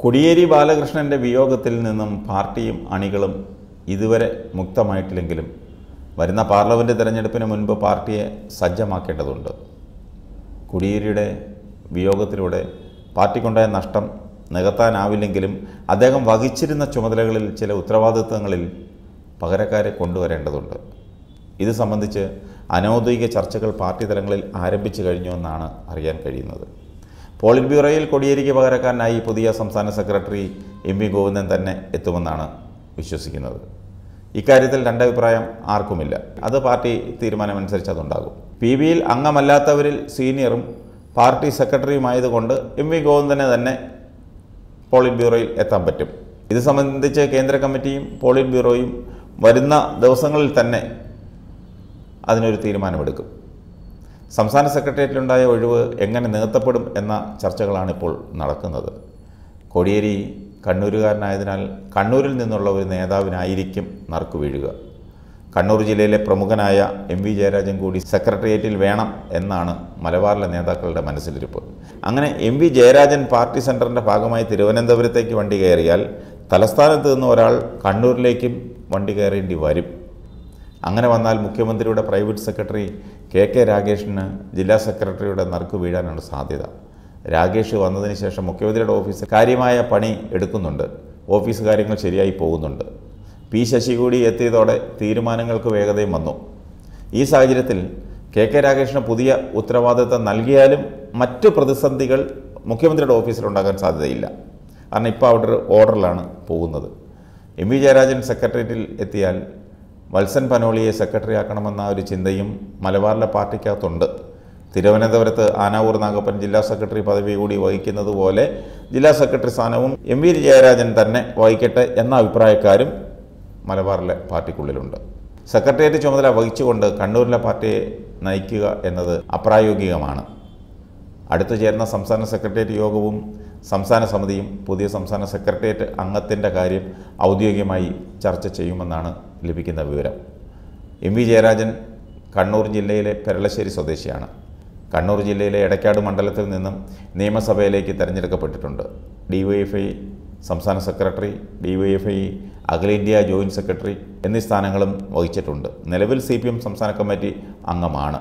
കൊടിയേരി ബാലകൃഷ്ണന്റെ വിയോഗത്തിൽ നിന്നും പാർട്ടിയും അണികളും ഇതുവരെ മുക്തമായിട്ടില്ലെങ്കിലും വരുന്ന പാർലമെന്റ് തിരഞ്ഞെടുപ്പിന് മുൻപ് പാർട്ടിയെ സജ്ജമാക്കേണ്ടതുണ്ട്. കുടിയേരിയുടെ വിയോഗത്തിലൂടെ പാർട്ടിക്കുണ്ടായ നഷ്ടം നികത്താനാവില്ലെങ്കിലും അദ്ദേഹം വഹിച്ചിരുന്ന ചുമതലകളിൽ ചില ഉത്തരവാദിത്വങ്ങളിൽ പകരക്കാരെ കൊണ്ടുവരേണ്ടതുണ്ട്. ഇത് സംബന്ധിച്ച് അനൗദ്യോഗിക ചർച്ചകൾ പാർട്ടി തലങ്ങളിൽ ആരംഭിച്ചു കഴിഞ്ഞുവെന്നാണ് അറിയാൻ കഴിയുന്നത്. പോളിറ്റ് ബ്യൂറോയിൽ കൊടിയേരിക്ക് പകരക്കാരനായി പുതിയ സംസ്ഥാന സെക്രട്ടറി എം വി ഗോവിന്ദൻ തന്നെ എത്തുമെന്നാണ് വിശ്വസിക്കുന്നത്. ഇക്കാര്യത്തിൽ രണ്ടഭിപ്രായം ആർക്കുമില്ല. അത് പാർട്ടി തീരുമാനമനുസരിച്ച് അതുണ്ടാകും. പി ബിയിൽ അംഗമല്ലാത്തവരിൽ സീനിയറും പാർട്ടി സെക്രട്ടറിയുമായതുകൊണ്ട് എം വി ഗോവിന്ദനെ തന്നെ പോളിറ്റ് ബ്യൂറോയിൽ എത്താൻ പറ്റും. ഇത് സംബന്ധിച്ച് കേന്ദ്ര കമ്മിറ്റിയും പോളിറ്റ് ബ്യൂറോയും വരുന്ന ദിവസങ്ങളിൽ തന്നെ അതിനൊരു തീരുമാനമെടുക്കും. സംസ്ഥാന സെക്രട്ടേറിയറ്റിലുണ്ടായ ഒഴിവ് എങ്ങനെ നികത്തപ്പെടും എന്ന ചർച്ചകളാണ് ഇപ്പോൾ നടക്കുന്നത്. കോടിയേരി കണ്ണൂരുകാരനായതിനാൽ കണ്ണൂരിൽ നിന്നുള്ള ഒരു നേതാവിനായിരിക്കും നറുക്കു വീഴുക. കണ്ണൂർ ജില്ലയിലെ പ്രമുഖനായ എം വി ജയരാജൻ കൂടി സെക്രട്ടേറിയറ്റിൽ വേണം എന്നാണ് മലബാറിലെ നേതാക്കളുടെ മനസ്സിലിരിപ്പ്. അങ്ങനെ എം വി ജയരാജൻ പാർട്ടി സെന്ററിന്റെ ഭാഗമായി തിരുവനന്തപുരത്തേക്ക് വണ്ടി കയറിയാൽ തലസ്ഥാനത്ത് നിന്ന് ഒരാൾ കണ്ണൂരിലേക്കും വണ്ടി കയറേണ്ടി വരും. അങ്ങനെ വന്നാൽ മുഖ്യമന്ത്രിയുടെ പ്രൈവറ്റ് സെക്രട്ടറി കെ കെ രാഗേഷിന് ജില്ലാ സെക്രട്ടറിയുടെ നറുക്ക് വീഴാനാണ് സാധ്യത. രാഗേഷ് വന്നതിന് ശേഷം മുഖ്യമന്ത്രിയുടെ ഓഫീസ് കാര്യമായ പണി എടുക്കുന്നുണ്ട്. ഓഫീസ് കാര്യങ്ങൾ ശരിയായി പോകുന്നുണ്ട്. പി ശശി കൂടി എത്തിയതോടെ തീരുമാനങ്ങൾക്ക് വേഗതയും വന്നു. ഈ സാഹചര്യത്തിൽ കെ കെ രാഗേഷിന് പുതിയ ഉത്തരവാദിത്തം നൽകിയാലും മറ്റ് പ്രതിസന്ധികൾ മുഖ്യമന്ത്രിയുടെ ഓഫീസിലുണ്ടാകാൻ സാധ്യതയില്ല. കാരണം ഇപ്പോൾ അവിടെ ഓർഡറിലാണ് പോകുന്നത്. എം വി ജയരാജൻ സെക്രട്ടേറിയറ്റിൽ എത്തിയാൽ വത്സൻ പനോളിയെ സെക്രട്ടറി ആക്കണമെന്ന ഒരു ചിന്തയും മലബാറിലെ പാർട്ടിക്കകത്തുണ്ട്. തിരുവനന്തപുരത്ത് ആനാവൂർ നാഗപ്പൻ ജില്ലാ സെക്രട്ടറി പദവി കൂടി വഹിക്കുന്നത് പോലെ ജില്ലാ സെക്രട്ടറി സ്ഥാനവും എം വി ജയരാജൻ തന്നെ വഹിക്കട്ടെ എന്ന അഭിപ്രായക്കാരും മലബാറിലെ പാർട്ടിക്കുള്ളിലുണ്ട്. സെക്രട്ടേറിയറ്റ് ചുമതല വഹിച്ചുകൊണ്ട് കണ്ണൂരിലെ പാർട്ടിയെ നയിക്കുക എന്നത് അപ്രായോഗികമാണ്. അടുത്തു ചേർന്ന സംസ്ഥാന സെക്രട്ടേറിയറ്റ് യോഗവും സംസ്ഥാന സമിതിയും പുതിയ സംസ്ഥാന സെക്രട്ടേറിയറ്റ് അംഗത്തിന്റെ കാര്യം ഔദ്യോഗികമായി ചർച്ച ചെയ്യുമെന്നാണ് ലഭിക്കുന്ന വിവരം. എം വി ജയരാജൻ കണ്ണൂർ ജില്ലയിലെ പെരളശ്ശേരി സ്വദേശിയാണ്. കണ്ണൂർ ജില്ലയിലെ എടക്കാട് മണ്ഡലത്തിൽ നിന്നും നിയമസഭയിലേക്ക് തിരഞ്ഞെടുക്കപ്പെട്ടിട്ടുണ്ട്. ഡിവൈഎഫ്ഐ സംസ്ഥാന സെക്രട്ടറി ഡിവൈഎഫ്ഐ അഖിലേന്ത്യാ ജോയിന്റ് സെക്രട്ടറി എന്നീ സ്ഥാനങ്ങളും വഹിച്ചിട്ടുണ്ട്. നിലവിൽ സി സംസ്ഥാന കമ്മിറ്റി അംഗമാണ്.